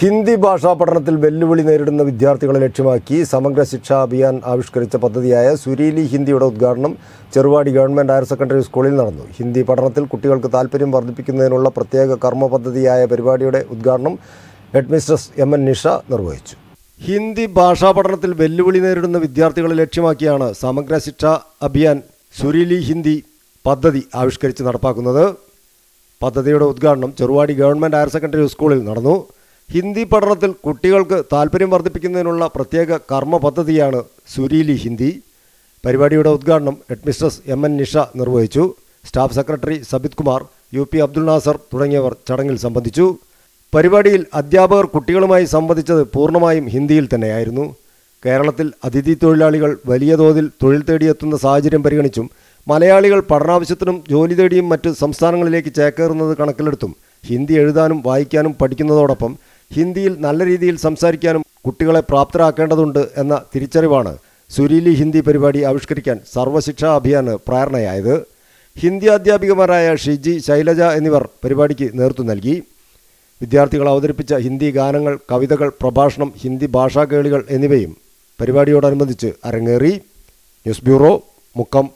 ഹിന്ദി ഭാഷാ പഠനത്തിൽ വെല്ലുവിളി നേരിടുന്ന വിദ്യാർത്ഥികളെ ലക്ഷ്യമാക്കി സമഗ്ര ശിക്ഷാ അഭിയാൻ ആവിഷ്കരിച്ച പദ്ധതിയായ സുരീലി ഹിന്ദിയുടെ ഉദ്ഘാടനം ചെറുവാടി ഗവൺമെന്റ് ഹയർ സെക്കൻഡറി സ്കൂളിൽ നടന്നു. ഹിന്ദി പഠനത്തിൽ കുട്ടികൾക്ക് താൽപ്പര്യം വർദ്ധിപ്പിക്കുന്നതിനുള്ള പ്രത്യേക കർമ്മ പദ്ധതിയായ പരിപാടിയുടെ ഉദ്ഘാടനം ഹെഡ്മിസ്ട്രസ് എം എൻ നിഷ നിർവഹിച്ചു. ഹിന്ദി ഭാഷാ പഠനത്തിൽ വെല്ലുവിളി നേരിടുന്ന വിദ്യാർത്ഥികളെ ലക്ഷ്യമാക്കിയാണ് സമഗ്ര ശിക്ഷാ അഭിയാൻ സുരീലി ഹിന്ദി പദ്ധതി ആവിഷ്കരിച്ച് നടപ്പാക്കുന്നത്. പദ്ധതിയുടെ ഉദ്ഘാടനം ചെറുവാടി ഗവൺമെന്റ് ഹയർ സെക്കൻഡറി സ്കൂളിൽ നടന്നു. ഹിന്ദി പഠനത്തിൽ കുട്ടികൾക്ക് താല്പര്യം വർദ്ധിപ്പിക്കുന്നതിനുള്ള പ്രത്യേക കർമ്മ പദ്ധതിയാണ് സുരീലി ഹിന്ദി. പരിപാടിയുടെ ഉദ്ഘാടനം ഹെഡ്മിസ്ട്രസ് എം എൻ നിഷ നിർവഹിച്ചു. Staff secretary Sabith Kumar U P Abdul Nasar തുടങ്ങിയവർ ചടങ്ങിൽ സംബന്ധിച്ചു. പരിപാടിയിൽ അധ്യാപകർ കുട്ടികളുമായി സംവദിച്ചത് പൂർണമായും ഹിന്ദിയിൽ തന്നെയായിരുന്നു. കേരളത്തിൽ അതിഥി തൊഴിലാളികൾ വലിയ തോതിൽ തൊഴിൽ തേടിയെത്തുന്ന സാഹചര്യം പരിഗണിച്ചും മലയാളികൾ പഠനാവശ്യത്തിനും ജോലി തേടിയും മറ്റ് സംസ്ഥാനങ്ങളിലേക്ക് ചേക്കേറുന്നത് കണക്കിലെടുത്തും ഹിന്ദി എഴുതാനും വായിക്കാനും പഠിക്കുന്നതോടൊപ്പം ഹിന്ദിയിൽ നല്ല രീതിയിൽ സംസാരിക്കാനും കുട്ടികളെ പ്രാപ്തരാക്കേണ്ടതുണ്ട് എന്ന തിരിച്ചറിവാണ് സുരീലി ഹിന്ദി പരിപാടി ആവിഷ്കരിക്കാൻ സർവശിക്ഷാ അഭിയാന് പ്രേരണയായത്. ഹിന്ദി അധ്യാപികമാരായ ഷിജി ശൈലജ എന്നിവർ പരിപാടിക്ക് നേതൃത്വം നൽകി. വിദ്യാർത്ഥികൾ അവതരിപ്പിച്ച ഹിന്ദി ഗാനങ്ങൾ കവിതകൾ പ്രഭാഷണം ഹിന്ദി ഭാഷാ കേളികൾ എന്നിവയും പരിപാടിയോടനുബന്ധിച്ച് അരങ്ങേറി. News bureau Mukkam.